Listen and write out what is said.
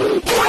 like